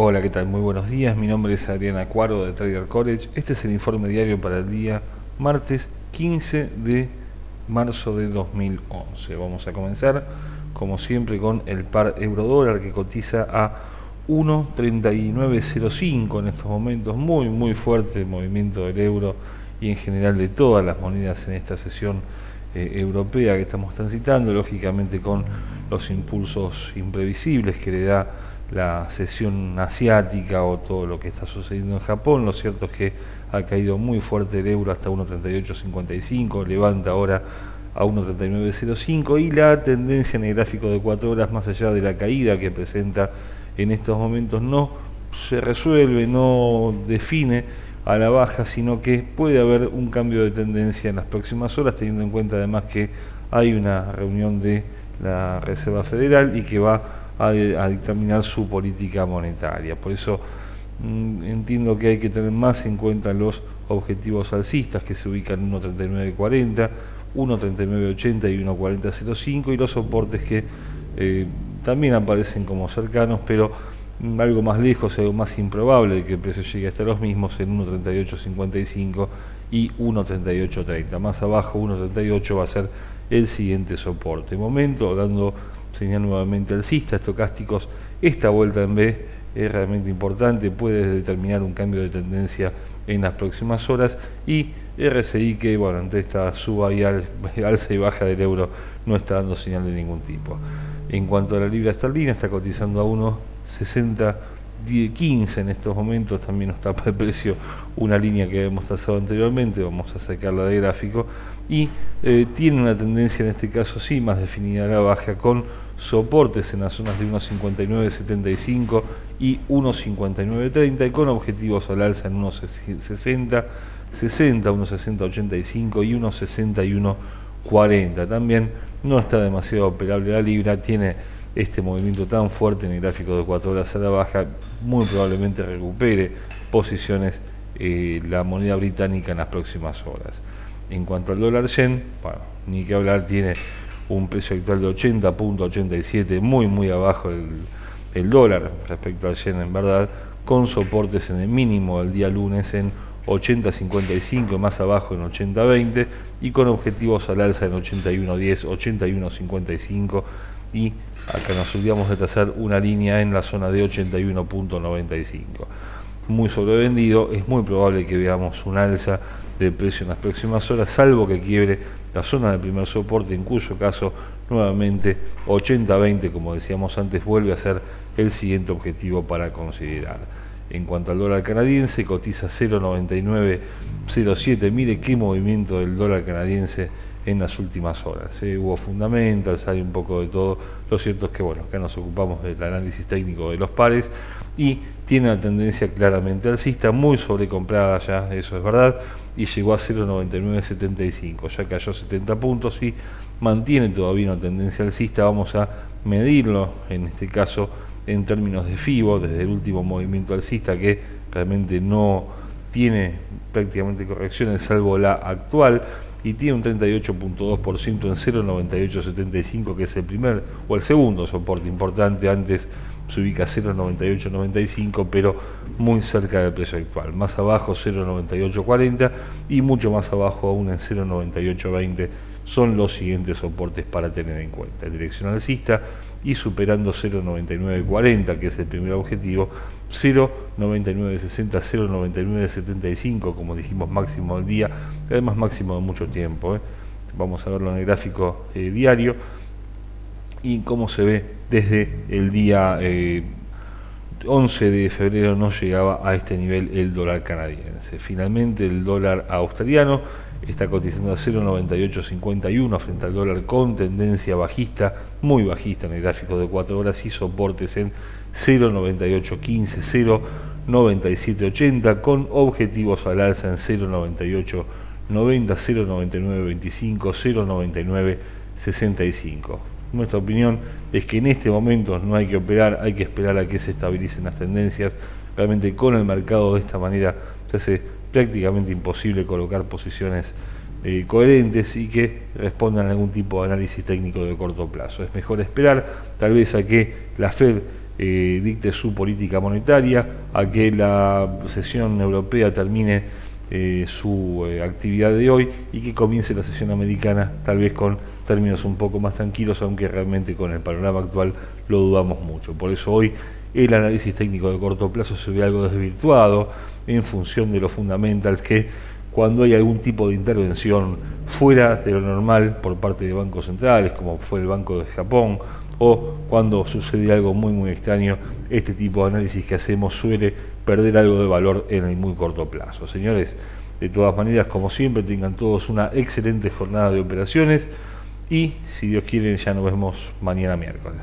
Hola, ¿qué tal? Muy buenos días. Mi nombre es Adriana Cuaro de Trader College. Este es el informe diario para el día martes 15 de marzo de 2011. Vamos a comenzar, como siempre, con el par euro-dólar que cotiza a 1.3905 en estos momentos. Muy, muy fuerte el movimiento del euro y en general de todas las monedas en esta sesión eh, europea que estamos transitando, lógicamente con los impulsos imprevisibles que le da la sesión asiática o todo lo que está sucediendo en Japón. Lo cierto es que ha caído muy fuerte el euro hasta 1.3855, levanta ahora a 1.3905 y la tendencia en el gráfico de 4 horas más allá de la caída que presenta en estos momentos no se resuelve, no define a la baja, sino que puede haber un cambio de tendencia en las próximas horas, teniendo en cuenta además que hay una reunión de la Reserva Federal y que va a, dictaminar su política monetaria. Por eso mm, entiendo que hay que tener más en cuenta los objetivos alcistas que se ubican en 1.3940, 1.3980 y 1.4005 y los soportes que eh, también aparecen como cercanos, pero mm, algo más lejos, algo más improbable de que el precio llegue hasta los mismos en 1.3855 y 1.3830. Más abajo 1.38 va a ser el siguiente soporte. Momento, dando señal nuevamente alcista, estocásticos, esta vuelta en B es realmente importante, puede determinar un cambio de tendencia en las próximas horas y RSI que, bueno, ante esta suba y alza y baja del euro no está dando señal de ningún tipo. En cuanto a la libra esterlina, está cotizando a 1.60 15 en estos momentos, también nos tapa el precio una línea que hemos trazado anteriormente, vamos a sacarla de gráfico, y eh, tiene una tendencia en este caso sí más definida a la baja con soportes en las zonas de 1.59.75 y 1.59.30 y con objetivos al alza en 1.60, 60, 1.60.85 y 1.61.40. También no está demasiado operable la libra, tiene este movimiento tan fuerte en el gráfico de 4 horas a la baja, muy probablemente recupere posiciones eh, la moneda británica en las próximas horas. En cuanto al dólar yen, bueno, ni que hablar, tiene un precio actual de 80.87, muy muy abajo el, el dólar respecto al yen en verdad, con soportes en el mínimo del día lunes en 80.55 más abajo en 80.20 y con objetivos al alza en 81.10, 81.55 y acá nos olvidamos de trazar una línea en la zona de 81.95. Muy sobrevendido, es muy probable que veamos un alza de precio en las próximas horas, salvo que quiebre la zona del primer soporte, en cuyo caso nuevamente 80-20, como decíamos antes, vuelve a ser el siguiente objetivo para considerar. En cuanto al dólar canadiense, cotiza 0,9907. Mire qué movimiento del dólar canadiense en las últimas horas. ¿eh? Hubo fundamentals, hay un poco de todo. Lo cierto es que, bueno, acá nos ocupamos del análisis técnico de los pares y tiene una tendencia claramente alcista, muy sobrecomprada ya, eso es verdad, y llegó a 0,9975, ya cayó 70 puntos y mantiene todavía una tendencia alcista. Vamos a medirlo, en este caso, en términos de FIBO, desde el último movimiento alcista que realmente no tiene prácticamente correcciones salvo la actual y tiene un 38.2% en 0.9875 que es el primer o el segundo soporte importante. Antes se ubica 0.9895 pero muy cerca del precio actual. Más abajo 0.9840 y mucho más abajo aún en 0.9820 son los siguientes soportes para tener en cuenta dirección alcista y superando 0.9940 que es el primer objetivo 0.9960 0.9975 como dijimos máximo del día además máximo de mucho tiempo ¿eh? vamos a verlo en el gráfico eh, diario y cómo se ve desde el día 11 eh, de febrero no llegaba a este nivel el dólar canadiense finalmente el dólar australiano está cotizando a 0,9851 frente al dólar con tendencia bajista, muy bajista en el gráfico de 4 horas y soportes en 0,9815, 0,9780 con objetivos al alza en 0,9890, 0,9925, 0,9965. Nuestra opinión es que en este momento no hay que operar, hay que esperar a que se estabilicen las tendencias. Realmente con el mercado de esta manera se hace prácticamente imposible colocar posiciones eh, coherentes y que respondan a algún tipo de análisis técnico de corto plazo. Es mejor esperar tal vez a que la Fed eh, dicte su política monetaria, a que la sesión europea termine eh, su actividad de hoy y que comience la sesión americana tal vez con términos un poco más tranquilos, aunque realmente con el panorama actual lo dudamos mucho. Por eso hoy el análisis técnico de corto plazo se ve algo desvirtuado en función de los fundamentals que cuando hay algún tipo de intervención fuera de lo normal por parte de bancos centrales, como fue el Banco de Japón, o cuando sucede algo muy muy extraño, este tipo de análisis que hacemos suele perder algo de valor en el muy corto plazo. Señores, de todas maneras, como siempre, tengan todos una excelente jornada de operaciones y si Dios quiere ya nos vemos mañana miércoles.